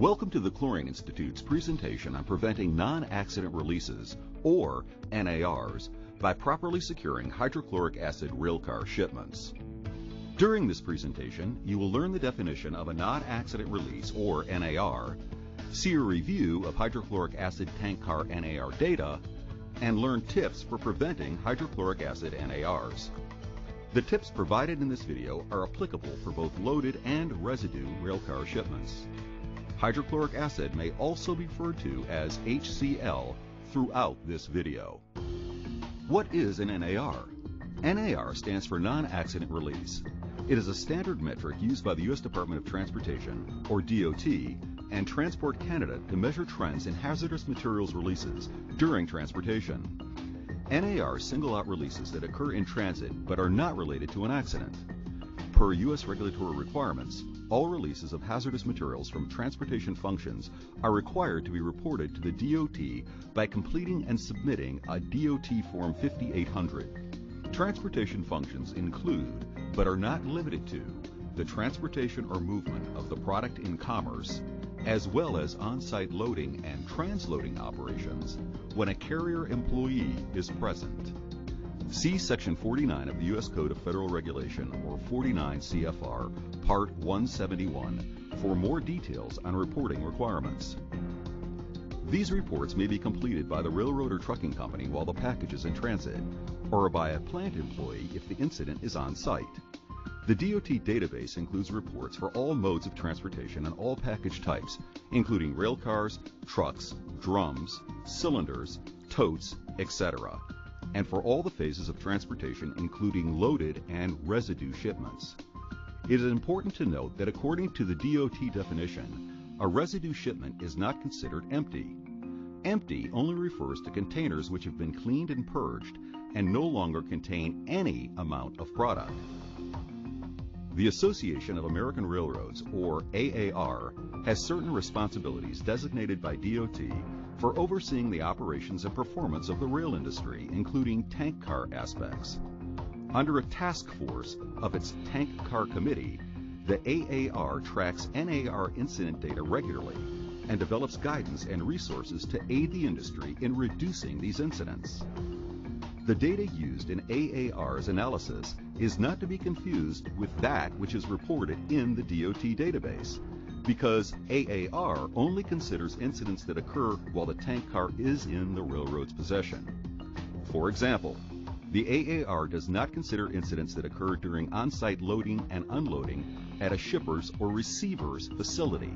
Welcome to the Chlorine Institute's presentation on preventing non-accident releases, or NARs, by properly securing hydrochloric acid railcar shipments. During this presentation, you will learn the definition of a non-accident release, or NAR, see a review of hydrochloric acid tank car NAR data, and learn tips for preventing hydrochloric acid NARs. The tips provided in this video are applicable for both loaded and residue railcar shipments. Hydrochloric acid may also be referred to as HCl throughout this video. What is an NAR? NAR stands for non-accident release. It is a standard metric used by the U.S. Department of Transportation, or DOT, and Transport Canada to measure trends in hazardous materials releases during transportation. NAR single out releases that occur in transit but are not related to an accident. Per U.S. regulatory requirements, all releases of hazardous materials from transportation functions are required to be reported to the DOT by completing and submitting a DOT Form 5800. Transportation functions include, but are not limited to, the transportation or movement of the product in commerce, as well as on-site loading and transloading operations when a carrier employee is present. See Section 49 of the U.S. Code of Federal Regulation, or 49 CFR, Part 171, for more details on reporting requirements. These reports may be completed by the railroad or trucking company while the package is in transit, or by a plant employee if the incident is on site. The DOT database includes reports for all modes of transportation and all package types, including rail cars, trucks, drums, cylinders, totes, etc., and for all the phases of transportation, including loaded and residue shipments. It is important to note that according to the DOT definition, a residue shipment is not considered empty. Empty only refers to containers which have been cleaned and purged and no longer contain any amount of product. The Association of American Railroads, or AAR, has certain responsibilities designated by DOT for overseeing the operations and performance of the rail industry, including tank car aspects. Under a task force of its Tank Car Committee, the AAR tracks NAR incident data regularly and develops guidance and resources to aid the industry in reducing these incidents. The data used in AAR's analysis is not to be confused with that which is reported in the DOT database, because AAR only considers incidents that occur while the tank car is in the railroad's possession. For example, the AAR does not consider incidents that occur during on-site loading and unloading at a shipper's or receiver's facility.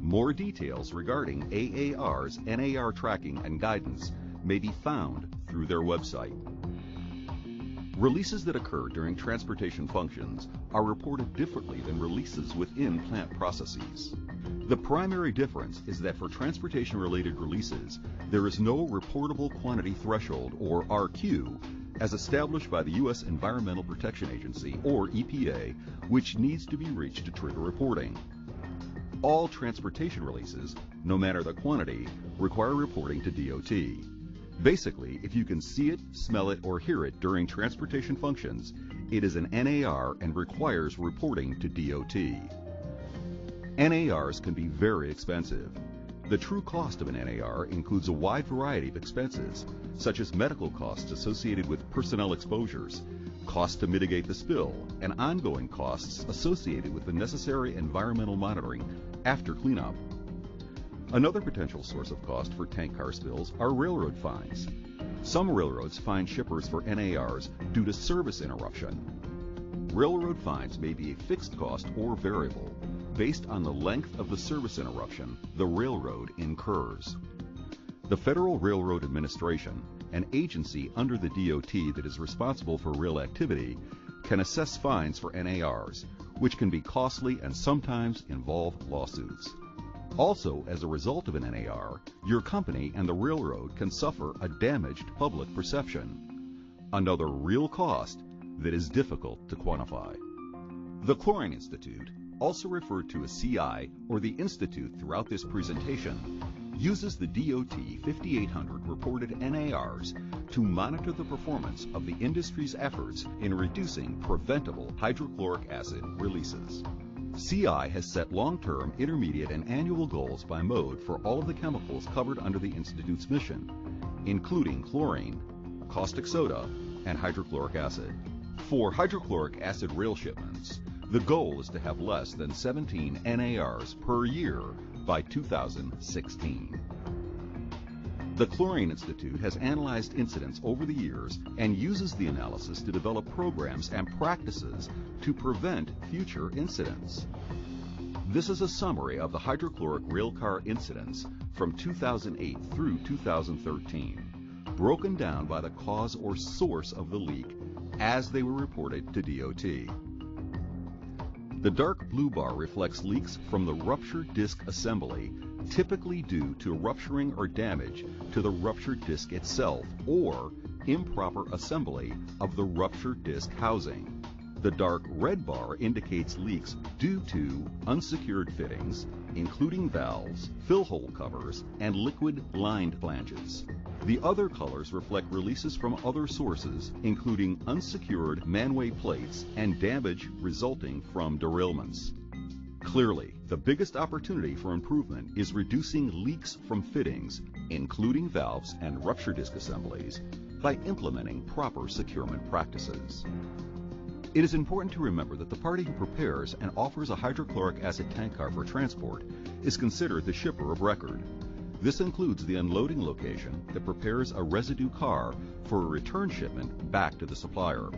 More details regarding AAR's NAR tracking and guidance may be found through their website. Releases that occur during transportation functions are reported differently than releases within plant processes. The primary difference is that for transportation-related releases, there is no reportable quantity threshold, or RQ, as established by the U.S. Environmental Protection Agency, or EPA, which needs to be reached to trigger reporting. All transportation releases, no matter the quantity, require reporting to DOT. Basically, if you can see it, smell it, or hear it during transportation functions, it is an NAR and requires reporting to DOT. NARs can be very expensive. The true cost of an NAR includes a wide variety of expenses, such as medical costs associated with personnel exposures, costs to mitigate the spill, and ongoing costs associated with the necessary environmental monitoring after cleanup. Another potential source of cost for tank car spills are railroad fines. Some railroads fine shippers for NARs due to service interruption. Railroad fines may be a fixed cost or variable based on the length of the service interruption the railroad incurs. The Federal Railroad Administration, an agency under the DOT that is responsible for rail activity, can assess fines for NARs, which can be costly and sometimes involve lawsuits. Also, as a result of an NAR, your company and the railroad can suffer a damaged public perception. Another real cost that is difficult to quantify. The Chlorine Institute, also referred to as CI or the Institute throughout this presentation, uses the DOT 5800 reported NARs to monitor the performance of the industry's efforts in reducing preventable hydrochloric acid releases. CI has set long-term, intermediate, and annual goals by mode for all of the chemicals covered under the Institute's mission, including chlorine, caustic soda, and hydrochloric acid. For hydrochloric acid rail shipments, the goal is to have less than 17 NARs per year by 2016. The Chlorine Institute has analyzed incidents over the years and uses the analysis to develop programs and practices to prevent future incidents. This is a summary of the hydrochloric railcar incidents from 2008 through 2013, broken down by the cause or source of the leak as they were reported to DOT. The dark blue bar reflects leaks from the rupture disc assembly, typically due to rupturing or damage to the rupture disc itself or improper assembly of the rupture disc housing. The dark red bar indicates leaks due to unsecured fittings, including valves, fill hole covers, and liquid lined flanges. The other colors reflect releases from other sources, including unsecured manway plates and damage resulting from derailments. Clearly, the biggest opportunity for improvement is reducing leaks from fittings, including valves and rupture disc assemblies, by implementing proper securement practices. It is important to remember that the party who prepares and offers a hydrochloric acid tank car for transport is considered the shipper of record. This includes the unloading location that prepares a residue car for a return shipment back to the supplier.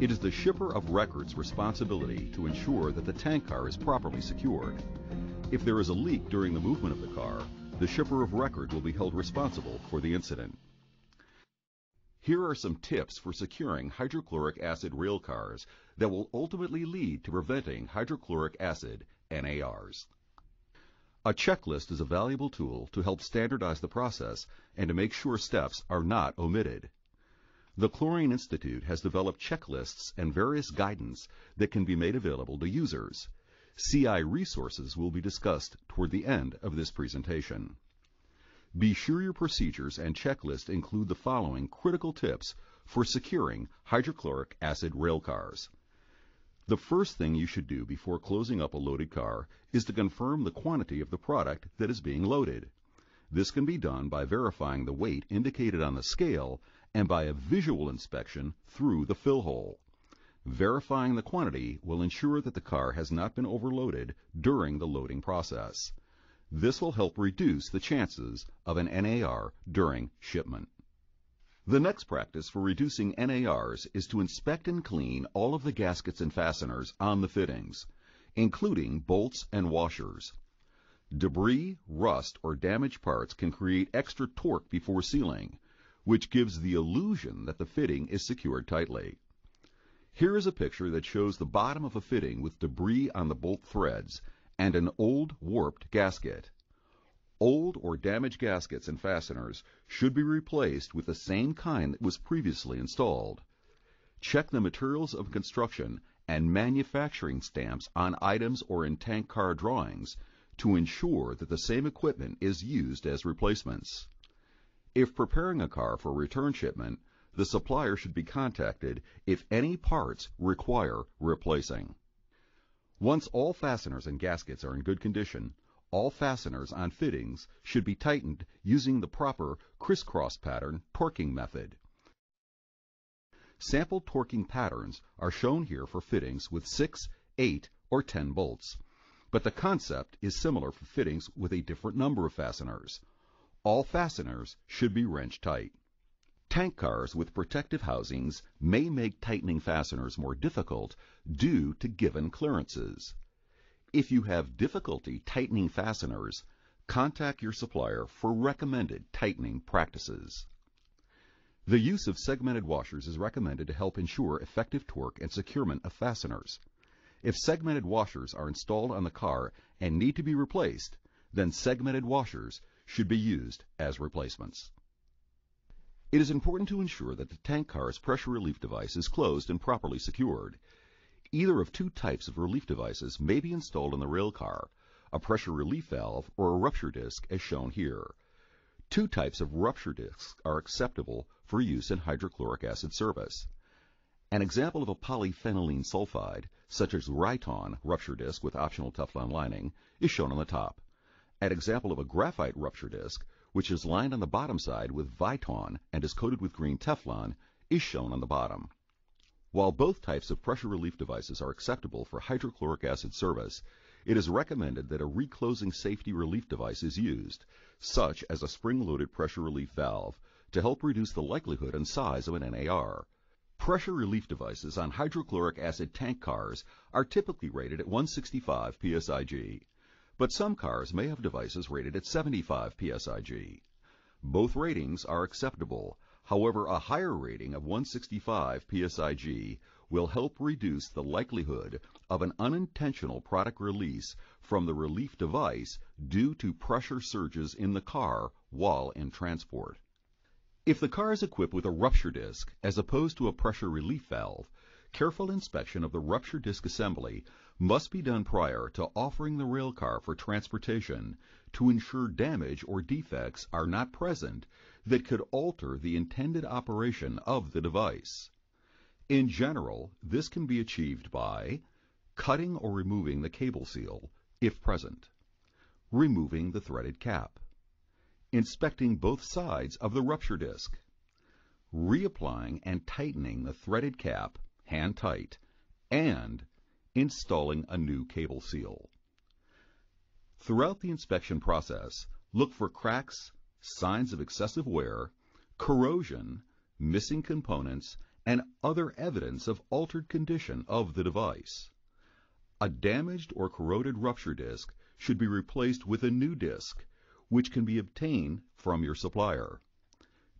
It is the shipper of record's responsibility to ensure that the tank car is properly secured. If there is a leak during the movement of the car, the shipper of record will be held responsible for the incident. Here are some tips for securing hydrochloric acid rail cars that will ultimately lead to preventing hydrochloric acid NARs. A checklist is a valuable tool to help standardize the process and to make sure steps are not omitted. The Chlorine Institute has developed checklists and various guidance that can be made available to users. CI resources will be discussed toward the end of this presentation. Be sure your procedures and checklist include the following critical tips for securing hydrochloric acid railcars. The first thing you should do before closing up a loaded car is to confirm the quantity of the product that is being loaded. This can be done by verifying the weight indicated on the scale and by a visual inspection through the fill hole. Verifying the quantity will ensure that the car has not been overloaded during the loading process. This will help reduce the chances of an NAR during shipment. The next practice for reducing NARs is to inspect and clean all of the gaskets and fasteners on the fittings, including bolts and washers. Debris, rust, or damaged parts can create extra torque before sealing, which gives the illusion that the fitting is secured tightly. Here is a picture that shows the bottom of a fitting with debris on the bolt threads and an old warped gasket. Old or damaged gaskets and fasteners should be replaced with the same kind that was previously installed. Check the materials of construction and manufacturing stamps on items or in tank car drawings to ensure that the same equipment is used as replacements. If preparing a car for return shipment, the supplier should be contacted if any parts require replacing. Once all fasteners and gaskets are in good condition, all fasteners on fittings should be tightened using the proper crisscross pattern torquing method. Sample torquing patterns are shown here for fittings with 6, 8, or 10 bolts, but the concept is similar for fittings with a different number of fasteners. All fasteners should be wrench tight. Tank cars with protective housings may make tightening fasteners more difficult due to given clearances. If you have difficulty tightening fasteners, contact your supplier for recommended tightening practices. The use of segmented washers is recommended to help ensure effective torque and securement of fasteners. If segmented washers are installed on the car and need to be replaced, then segmented washers should be used as replacements. It is important to ensure that the tank car's pressure relief device is closed and properly secured. Either of two types of relief devices may be installed in the rail car, a pressure relief valve or a rupture disc as shown here. Two types of rupture discs are acceptable for use in hydrochloric acid service. An example of a polyphenylene sulfide, such as Ryton rupture disc with optional Teflon lining, is shown on the top. An example of a graphite rupture disc, which is lined on the bottom side with Viton and is coated with green Teflon, is shown on the bottom. While both types of pressure relief devices are acceptable for hydrochloric acid service, it is recommended that a reclosing safety relief device is used, such as a spring-loaded pressure relief valve, to help reduce the likelihood and size of an NAR. Pressure relief devices on hydrochloric acid tank cars are typically rated at 165 psig, but some cars may have devices rated at 75 psig. Both ratings are acceptable, However, a higher rating of 165 psig will help reduce the likelihood of an unintentional product release from the relief device due to pressure surges in the car while in transport. If the car is equipped with a rupture disc as opposed to a pressure relief valve, careful inspection of the rupture disc assembly must be done prior to offering the railcar for transportation to ensure damage or defects are not present that could alter the intended operation of the device. In general, this can be achieved by cutting or removing the cable seal, if present, removing the threaded cap, inspecting both sides of the rupture disc, reapplying and tightening the threaded cap hand tight, and installing a new cable seal. Throughout the inspection process, look for cracks, signs of excessive wear, corrosion, missing components, and other evidence of altered condition of the device. A damaged or corroded rupture disc should be replaced with a new disc, which can be obtained from your supplier.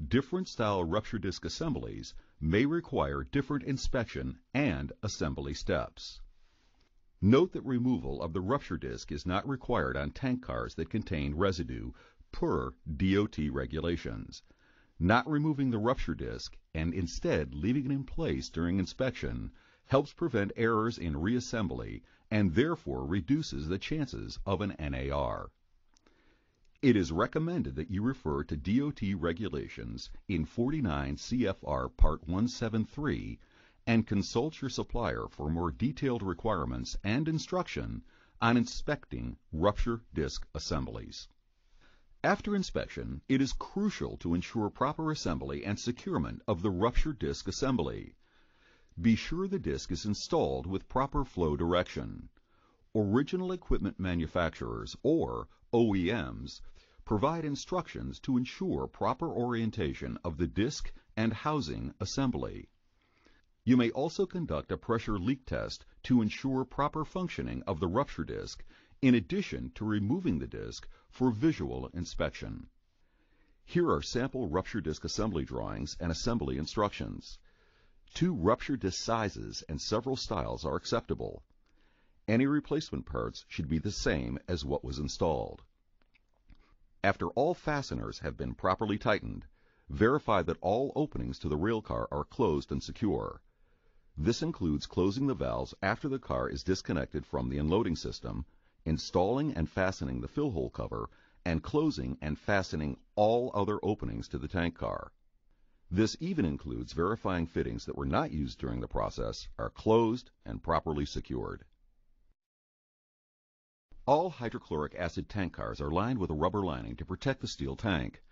Different style rupture disc assemblies may require different inspection and assembly steps. Note that removal of the rupture disc is not required on tank cars that contain residue per DOT regulations. Not removing the rupture disc and instead leaving it in place during inspection helps prevent errors in reassembly and therefore reduces the chances of an NAR. It is recommended that you refer to DOT regulations in 49 CFR Part 173 and consult your supplier for more detailed requirements and instruction on inspecting rupture disc assemblies. After inspection, it is crucial to ensure proper assembly and securement of the rupture disc assembly. Be sure the disc is installed with proper flow direction. Original equipment manufacturers, or OEMs, provide instructions to ensure proper orientation of the disc and housing assembly. You may also conduct a pressure leak test to ensure proper functioning of the rupture disc in addition to removing the disc for visual inspection. Here are sample rupture disc assembly drawings and assembly instructions. Two rupture disc sizes and several styles are acceptable. Any replacement parts should be the same as what was installed. After all fasteners have been properly tightened, verify that all openings to the rail car are closed and secure. This includes closing the valves after the car is disconnected from the unloading system, installing and fastening the fill hole cover, and closing and fastening all other openings to the tank car. This even includes verifying fittings that were not used during the process are closed and properly secured. All hydrochloric acid tank cars are lined with a rubber lining to protect the steel tank.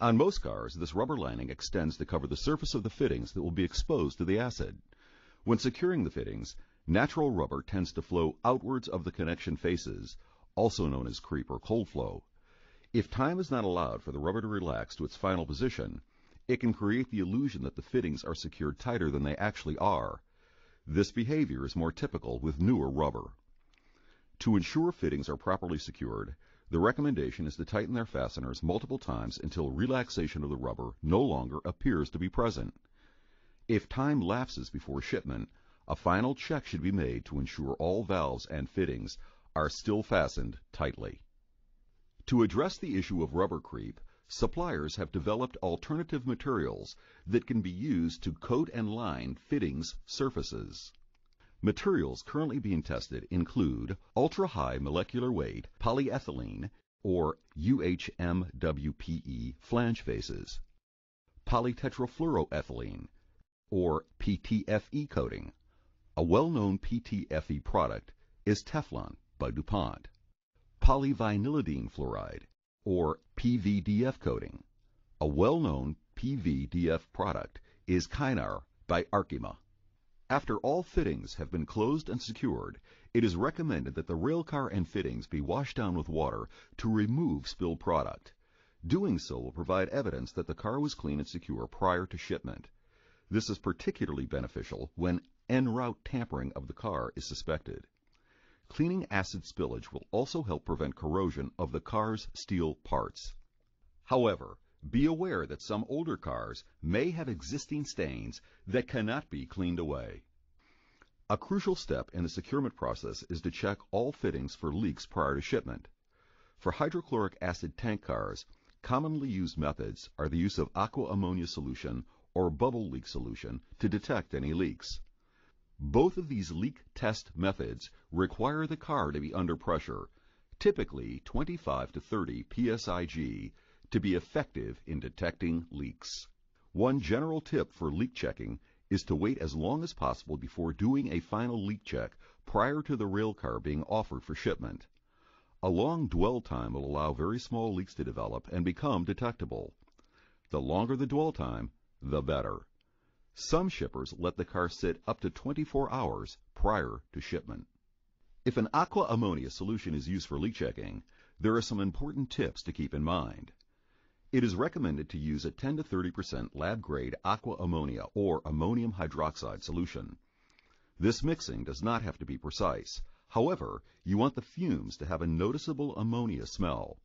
On most cars, this rubber lining extends to cover the surface of the fittings that will be exposed to the acid. When securing the fittings, natural rubber tends to flow outwards of the connection faces, also known as creep or cold flow. If time is not allowed for the rubber to relax to its final position, it can create the illusion that the fittings are secured tighter than they actually are. This behavior is more typical with newer rubber. To ensure fittings are properly secured, the recommendation is to tighten their fasteners multiple times until relaxation of the rubber no longer appears to be present. If time lapses before shipment, a final check should be made to ensure all valves and fittings are still fastened tightly. To address the issue of rubber creep, suppliers have developed alternative materials that can be used to coat and line fittings surfaces. Materials currently being tested include ultra-high molecular weight polyethylene or UHMWPE flange faces, polytetrafluoroethylene, or PTFE coating. A well-known PTFE product is Teflon by DuPont. Polyvinylidene fluoride, or PVDF coating. A well-known PVDF product is Kynar by Arkema. After all fittings have been closed and secured, it is recommended that the railcar and fittings be washed down with water to remove spilled product. Doing so will provide evidence that the car was clean and secure prior to shipment. This is particularly beneficial when en route tampering of the car is suspected. Cleaning acid spillage will also help prevent corrosion of the car's steel parts. However, be aware that some older cars may have existing stains that cannot be cleaned away. A crucial step in the securement process is to check all fittings for leaks prior to shipment. For hydrochloric acid tank cars, commonly used methods are the use of aqua ammonia solution or bubble leak solution to detect any leaks. Both of these leak test methods require the car to be under pressure, typically 25 to 30 psig, to be effective in detecting leaks. One general tip for leak checking is to wait as long as possible before doing a final leak check prior to the rail car being offered for shipment. A long dwell time will allow very small leaks to develop and become detectable. The longer the dwell time, the better. Some shippers let the car sit up to 24 hours prior to shipment. If an aqua ammonia solution is used for leak checking, there are some important tips to keep in mind. It is recommended to use a 10 to 30% lab-grade aqua ammonia or ammonium hydroxide solution. This mixing does not have to be precise. However, you want the fumes to have a noticeable ammonia smell.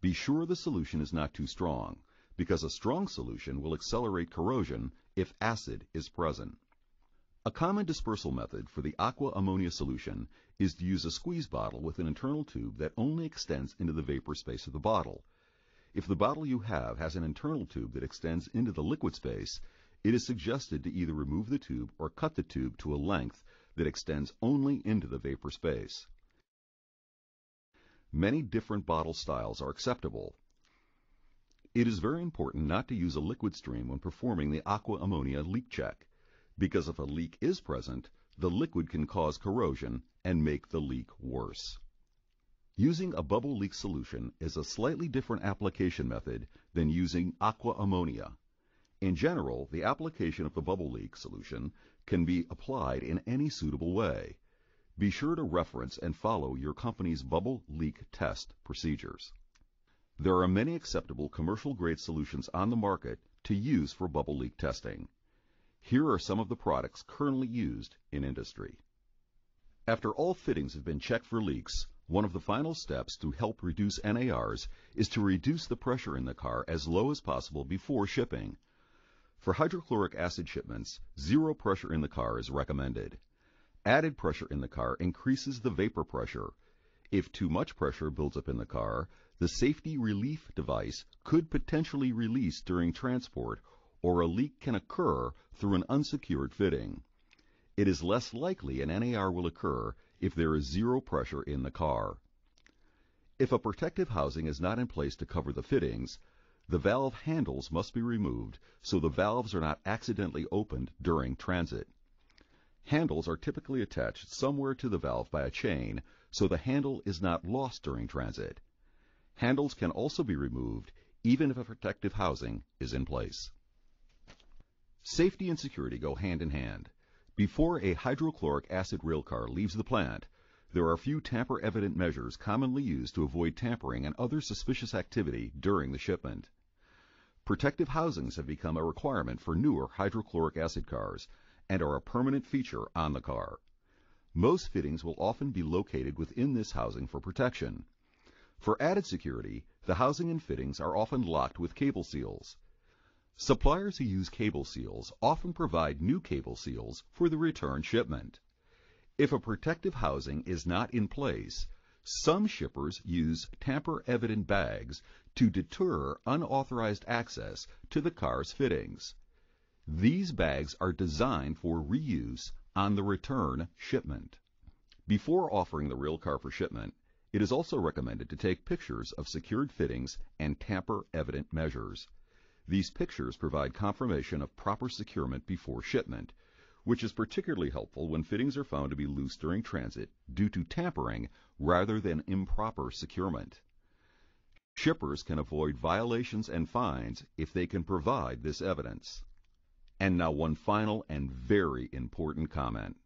Be sure the solution is not too strong, because a strong solution will accelerate corrosion if acid is present. A common dispersal method for the aqua ammonia solution is to use a squeeze bottle with an internal tube that only extends into the vapor space of the bottle. If the bottle you have has an internal tube that extends into the liquid space, it is suggested to either remove the tube or cut the tube to a length that extends only into the vapor space. Many different bottle styles are acceptable. It is very important not to use a liquid stream when performing the aqua ammonia leak check, because if a leak is present, the liquid can cause corrosion and make the leak worse. Using a bubble leak solution is a slightly different application method than using aqua ammonia. In general, the application of the bubble leak solution can be applied in any suitable way. Be sure to reference and follow your company's bubble leak test procedures. There are many acceptable commercial grade solutions on the market to use for bubble leak testing. Here are some of the products currently used in industry. After all fittings have been checked for leaks, one of the final steps to help reduce NARs is to reduce the pressure in the car as low as possible before shipping. For hydrochloric acid shipments, zero pressure in the car is recommended. Added pressure in the car increases the vapor pressure. If too much pressure builds up in the car, the safety relief device could potentially release during transport or a leak can occur through an unsecured fitting. It is less likely an NAR will occur if there is zero pressure in the car. If a protective housing is not in place to cover the fittings, the valve handles must be removed so the valves are not accidentally opened during transit. Handles are typically attached somewhere to the valve by a chain so the handle is not lost during transit. Handles can also be removed even if a protective housing is in place. Safety and security go hand in hand. Before a hydrochloric acid railcar leaves the plant, there are a few tamper-evident measures commonly used to avoid tampering and other suspicious activity during the shipment. Protective housings have become a requirement for newer hydrochloric acid cars and are a permanent feature on the car. Most fittings will often be located within this housing for protection. For added security, the housing and fittings are often locked with cable seals. Suppliers who use cable seals often provide new cable seals for the return shipment. If a protective housing is not in place, some shippers use tamper-evident bags to deter unauthorized access to the car's fittings. These bags are designed for reuse on the return shipment. Before offering the rail car for shipment, it is also recommended to take pictures of secured fittings and tamper-evident measures. These pictures provide confirmation of proper securement before shipment, which is particularly helpful when fittings are found to be loose during transit due to tampering rather than improper securement. Shippers can avoid violations and fines if they can provide this evidence. And now one final and very important comment.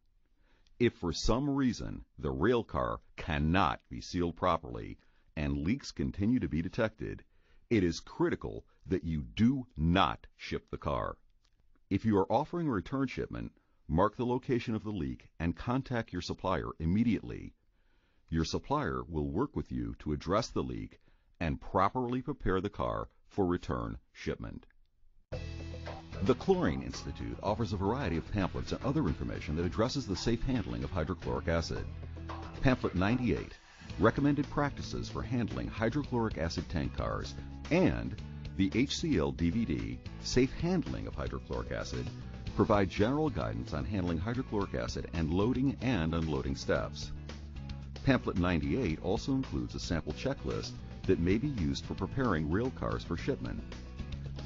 If for some reason the rail car cannot be sealed properly and leaks continue to be detected, it is critical that you do not ship the car. If you are offering a return shipment, mark the location of the leak and contact your supplier immediately. Your supplier will work with you to address the leak and properly prepare the car for return shipment. The Chlorine Institute offers a variety of pamphlets and other information that addresses the safe handling of hydrochloric acid. Pamphlet 98, Recommended Practices for Handling Hydrochloric Acid Tank Cars, and the HCL DVD, Safe Handling of Hydrochloric Acid, provide general guidance on handling hydrochloric acid and loading and unloading steps. Pamphlet 98 also includes a sample checklist that may be used for preparing rail cars for shipment.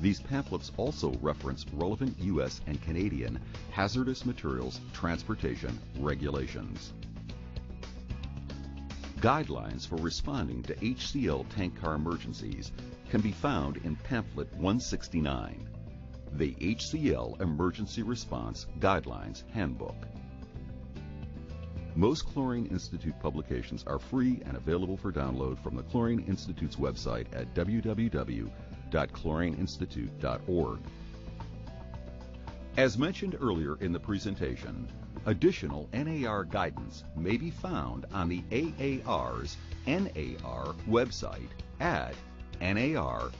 These pamphlets also reference relevant U.S. and Canadian hazardous materials transportation regulations. Guidelines for responding to HCL tank car emergencies can be found in pamphlet 169, the HCL Emergency Response Guidelines Handbook. Most Chlorine Institute publications are free and available for download from the Chlorine Institute's website at www.chlorineinstitute.org. As mentioned earlier in the presentation, additional NAR guidance may be found on the AAR's NAR website at nar.aar.org.